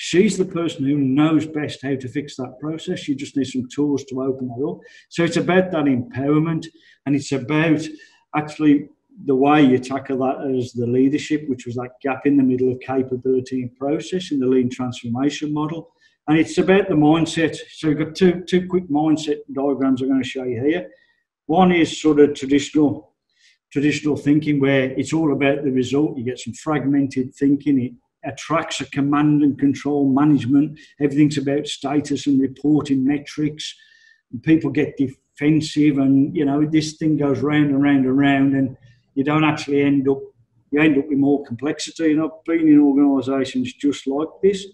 She's the person who knows best how to fix that process. You just need some tools to open that up. So it's about that empowerment and it's about actually the way you tackle that is the leadership, which was that gap in the middle of capability and process in the lean transformation model. And it's about the mindset. So we've got two, two quick mindset diagrams I'm going to show you here. One is sort of traditional traditional thinking where it's all about the result. You get some fragmented thinking. It attracts a command and control management. Everything's about status and reporting metrics. And people get defensive, and you know this thing goes round and round and round, and you don't actually end up. You end up with more complexity. And I've been in organisations just like this.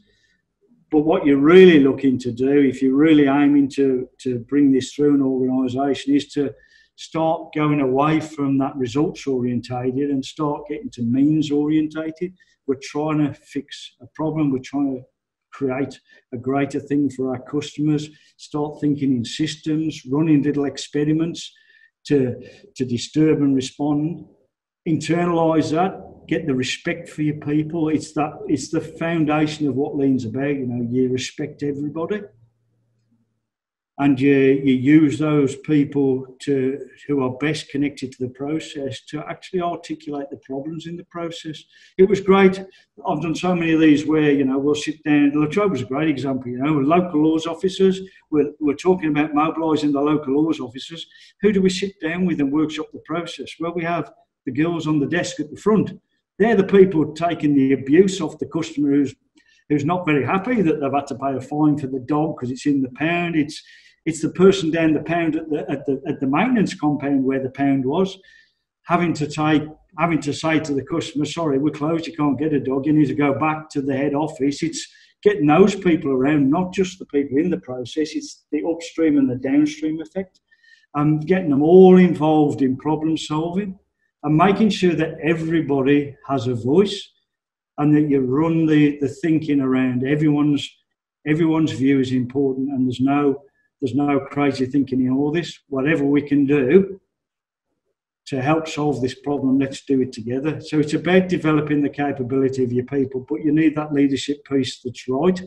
But what you're really looking to do, if you're really aiming to to bring this through an organisation, is to start going away from that results orientated and start getting to means orientated. We're trying to fix a problem, we're trying to create a greater thing for our customers, start thinking in systems, running little experiments to, to disturb and respond. Internalize that, get the respect for your people. It's that it's the foundation of what lean's about, you know, you respect everybody and you, you use those people to who are best connected to the process to actually articulate the problems in the process. It was great. I've done so many of these where you know we'll sit down. Latrobe was a great example. You know, local laws officers. We're, we're talking about mobilising the local laws officers. Who do we sit down with and workshop the process? Well, we have the girls on the desk at the front. They're the people taking the abuse off the customer who's who's not very happy that they've had to pay a fine for the dog because it's in the pound. It's it's the person down the pound at the, at the at the maintenance compound where the pound was, having to take having to say to the customer, "Sorry, we're closed. You can't get a dog. You need to go back to the head office." It's getting those people around, not just the people in the process. It's the upstream and the downstream effect, and getting them all involved in problem solving, and making sure that everybody has a voice, and that you run the the thinking around everyone's everyone's view is important, and there's no there's no crazy thinking in all this. Whatever we can do to help solve this problem, let's do it together. So it's about developing the capability of your people, but you need that leadership piece that's right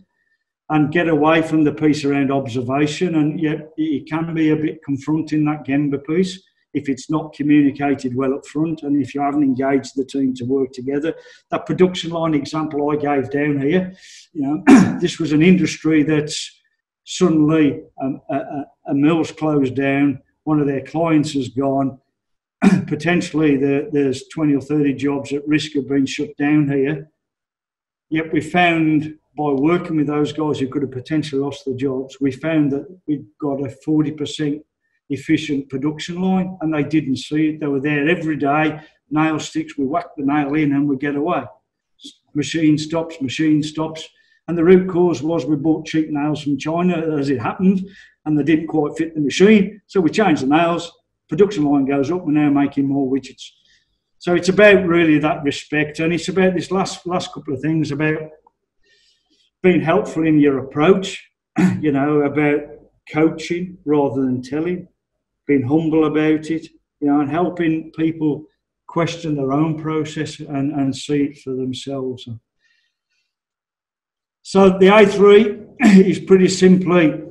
and get away from the piece around observation. And yet it can be a bit confronting that Gemba piece if it's not communicated well up front and if you haven't engaged the team to work together. That production line example I gave down here, you know, this was an industry that's suddenly um, a, a, mill's closed down, one of their clients has gone, potentially the, there's 20 or 30 jobs at risk of being shut down here. Yet we found by working with those guys who could have potentially lost their jobs, we found that we'd got a 40% efficient production line and they didn't see it. They were there every day, nail sticks, we whack the nail in and we get away. Machine stops, machine stops. And the root cause was we bought cheap nails from China as it happened, and they didn't quite fit the machine. So we changed the nails, production line goes up, we're now making more widgets. So it's about really that respect, and it's about this last last couple of things about being helpful in your approach, you know, about coaching rather than telling, being humble about it, you know, and helping people question their own process and, and see it for themselves. So the A3 is pretty simply,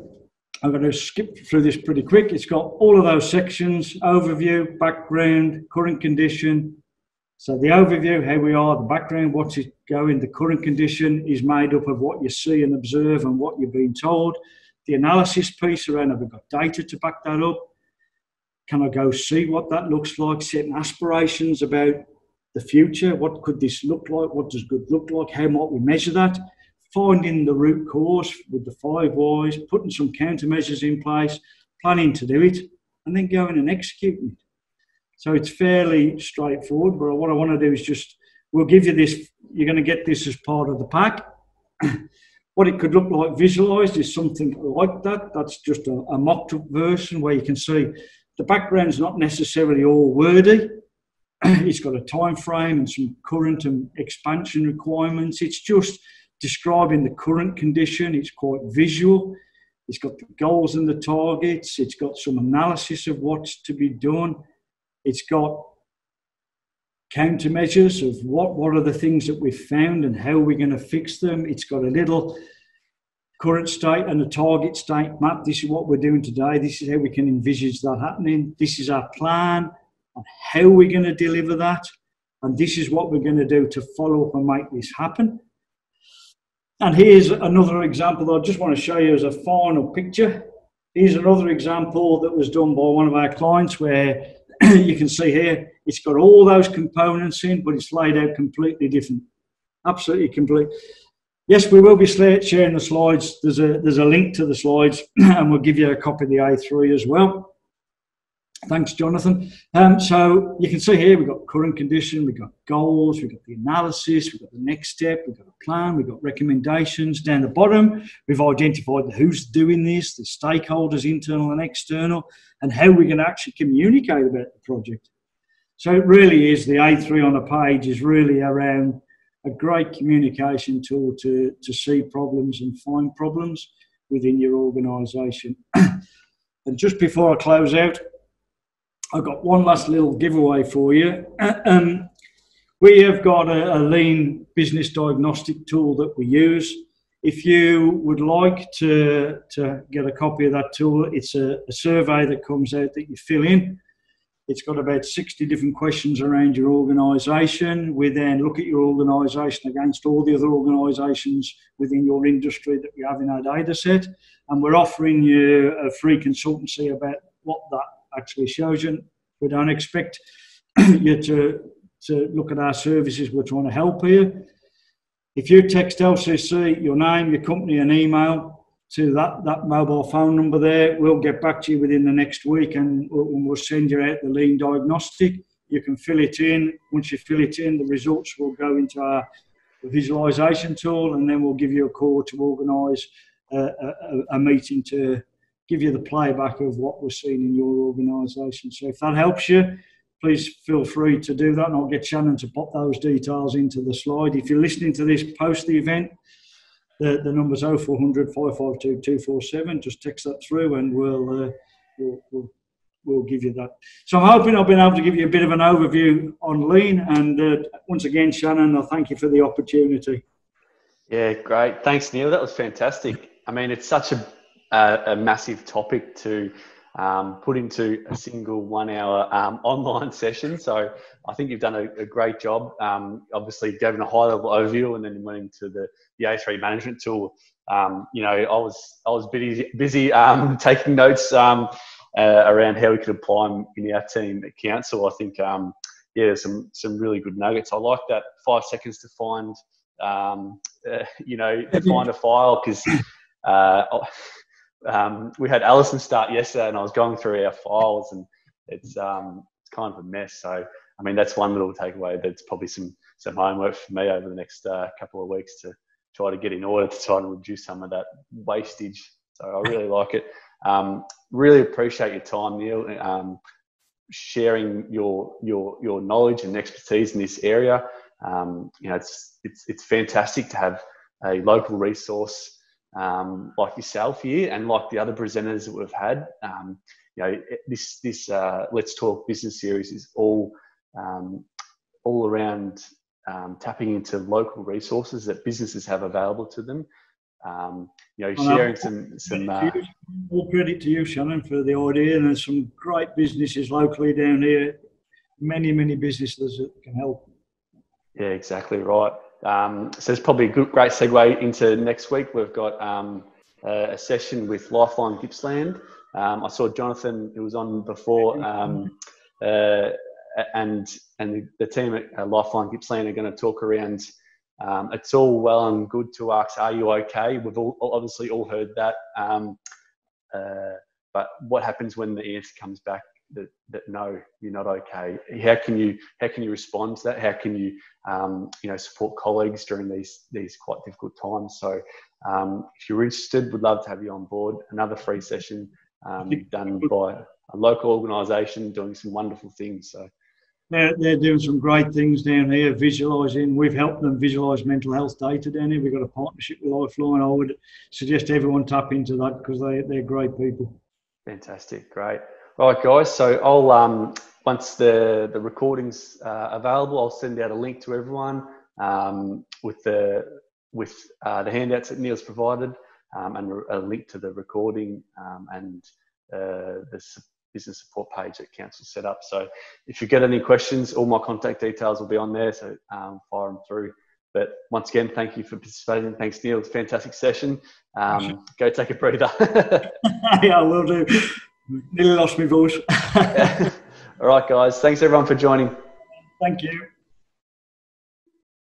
I'm going to skip through this pretty quick. It's got all of those sections, overview, background, current condition. So the overview, how we are, the background, what's it going, the current condition is made up of what you see and observe and what you're being told. The analysis piece around, have we got data to back that up? Can I go see what that looks like? Setting aspirations about the future. What could this look like? What does good look like? How might we measure that? finding the root cause with the five whys, putting some countermeasures in place, planning to do it, and then going and executing it. So it's fairly straightforward. But what I want to do is just, we'll give you this, you're going to get this as part of the pack. what it could look like visualized is something like that. That's just a, a mocked up version where you can see the background's not necessarily all wordy. it's got a time frame and some current and expansion requirements. It's just describing the current condition. It's quite visual. It's got the goals and the targets. It's got some analysis of what's to be done. It's got countermeasures of what, what are the things that we've found and how we're going to fix them. It's got a little current state and a target state map. This is what we're doing today. This is how we can envisage that happening. This is our plan on how we're going to deliver that. And this is what we're going to do to follow up and make this happen. And here's another example that I just want to show you as a final picture. Here's another example that was done by one of our clients where you can see here it's got all those components in, but it's laid out completely different. Absolutely complete. Yes, we will be sharing the slides. There's a there's a link to the slides, and we'll give you a copy of the A3 as well. Thanks, Jonathan. Um, so you can see here we've got current condition, we've got goals, we've got the analysis, we've got the next step, we've got a plan, we've got recommendations. Down the bottom, we've identified who's doing this, the stakeholders, internal and external, and how we're going to actually communicate about the project. So it really is the A3 on a page is really around a great communication tool to, to see problems and find problems within your organisation. and just before I close out, I've got one last little giveaway for you. Um, we have got a, a, lean business diagnostic tool that we use. If you would like to, to get a copy of that tool, it's a, a survey that comes out that you fill in. It's got about 60 different questions around your organisation. We then look at your organisation against all the other organisations within your industry that we have in our data set. And we're offering you a free consultancy about what that actually shows you. We don't expect you to, to look at our services. We're trying to help you. If you text LCC your name, your company, and email to that, that mobile phone number there, we'll get back to you within the next week and we'll, we'll send you out the lean diagnostic. You can fill it in. Once you fill it in, the results will go into our visualization tool and then we'll give you a call to organise a, a, a meeting to give you the playback of what we're seeing in your organisation. So if that helps you, please feel free to do that, and I'll get Shannon to pop those details into the slide. If you're listening to this post the event, the, the number's 0400 552 247. Just text that through, and we'll, uh, we'll, we'll we'll give you that. So I'm hoping I've been able to give you a bit of an overview on lean. And uh, once again, Shannon, I thank you for the opportunity. Yeah, great. Thanks, Neil. That was fantastic. I mean, it's such a a, a massive topic to um, put into a single one hour um, online session. So I think you've done a, a great job. Um, obviously, giving a high level overview and then went into the, the A3 management tool. Um, you know, I was I was busy, busy um, taking notes um, uh, around how we could apply them in our team at council. I think, yeah, some some really good nuggets. I like that five seconds to find, uh, you know, find a file because. Uh, um, we had Alison start yesterday, and I was going through our files, and it's um, it's kind of a mess. So, I mean, that's one little takeaway. That's probably some some homework for me over the next uh, couple of weeks to try to get in order to try to reduce some of that wastage. So, I really like it. Um, really appreciate your time, Neil. Um, sharing your your your knowledge and expertise in this area. Um, you know, it's it's it's fantastic to have a local resource um, like yourself here and like the other presenters that we've had. Um, you know, this this uh, Let's Talk business series is all um, all around um, tapping into local resources that businesses have available to them. Um, you know, sharing some some. Uh, all credit to you, Shannon, for the idea. And there's some great businesses locally down here. Many many businesses that can help. Yeah, exactly right. Um, so it's probably a good, great segue into next week. We've got um, a, a, session with Lifeline Gippsland. Um, I saw Jonathan, who was on before, um, uh, and and the team at uh, Lifeline Gippsland are going to talk around. Um, it's all well and good to ask, "Are you okay?" We've all, obviously all heard that, um, uh, but what happens when the answer comes back that, that know you're not okay. How can you how can you respond to that? How can you um, you know support colleagues during these these quite difficult times? So um, if you're interested, we'd love to have you on board. Another free session um, done by a local organisation doing some wonderful things. So. They're, they're doing some great things down here, visualising. We've helped them visualise mental health data down here. We've got a partnership with Lifeline. I would suggest everyone tap into that because they, they're great people. Fantastic, great. All right, guys. So I'll um, once the the recordings uh, available, I'll send out a link to everyone um, with the with uh, the handouts that Neil's provided um, and a link to the recording um, and uh, the business support page that council set up. So if you get any questions, all my contact details will be on there. So um, fire them through. But once again, thank you for participating. Thanks, Neil. It's a fantastic session. Um, go take a breather. yeah, I will do. Nearly lost my voice. All right, guys. Thanks everyone for joining. Thank you.